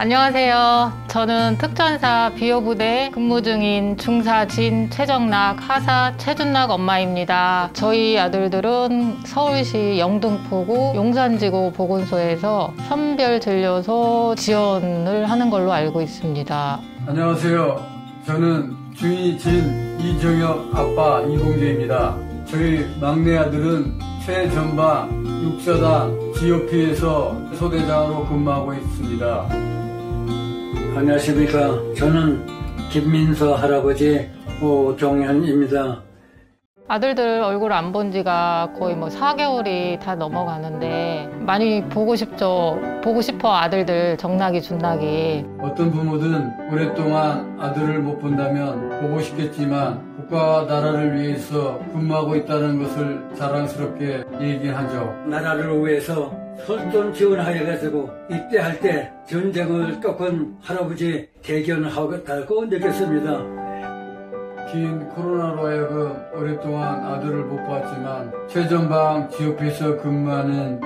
안녕하세요. 저는 특전사 비호부대 근무 중인 중사 진 최정락 하사 최준락 엄마입니다. 저희 아들들은 서울시 영등포구 용산지구 보건소에서 선별진료소 지원을 하는 걸로 알고 있습니다. 안녕하세요. 저는 중위진 이정혁 아빠 이봉재입니다. 저희 막내 아들은 최전방 육사단 GOP에서 소대장으로 근무하고 있습니다. 안녕하십니까. 저는 김민서 할아버지 오종현입니다. 아들들 얼굴 안 본 지가 거의 뭐 4개월이 다 넘어가는데 많이 보고 싶죠. 보고 싶어 아들들 정락이 준락이. 어떤 부모든 오랫동안 아들을 못 본다면 보고 싶겠지만 국가와 나라를 위해서 근무하고 있다는 것을 자랑스럽게 얘기하죠. 나라를 위해서 설돈 지원하여 가지고 입대할 때 전쟁을 겪은 할아버지 대견하겠다고 느꼈습니다. 긴 코로나로 하여금 오랫동안 아들을 못 봤지만 최전방 지역에서 근무하는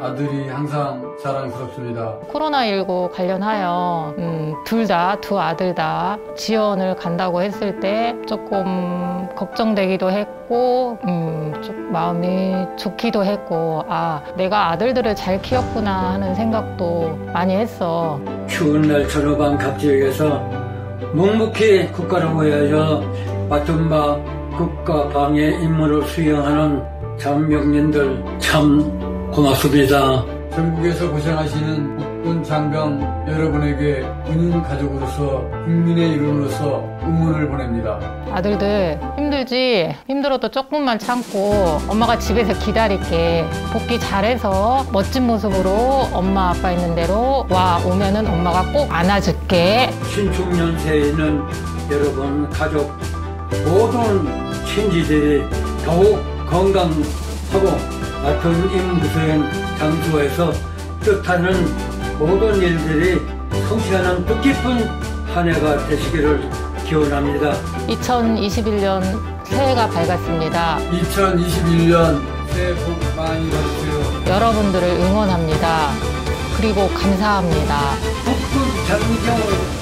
아들이 항상 자랑스럽습니다. 코로나19 관련하여 음, 둘 다, 두 아들 다 지원을 간다고 했을 때 조금 걱정되기도 했고 음, 좀 마음이 좋기도 했고 아 내가 아들들을 잘 키웠구나 하는 생각도 많이 했어. 추운 날 전후방 각 지역에서 묵묵히 국가를 위하여 맡은 바 국가 방해 임무를 수행하는 장병님들 참 고맙습니다. 전국에서 고생하시는 국군 장병 여러분에게 군인 가족으로서 국민의 일원으로서 응원을 보냅니다. 아들들 힘들지? 힘들어도 조금만 참고 엄마가 집에서 기다릴게. 복귀 잘해서 멋진 모습으로 엄마 아빠 있는 대로 와 오면은 엄마가 꼭 안아줄게. 신축년세에 있는 여러분 가족 모든 친지들이 더욱 건강하고 맡은 임무수행 장소에서 뜻하는 모든 일들이 성취하는 뜻깊은 한 해가 되시기를 기원합니다. 2021년 새해가 밝았습니다. 2021년 새해 복 많이 받으세요. 여러분들을 응원합니다. 그리고 감사합니다. 북극 장경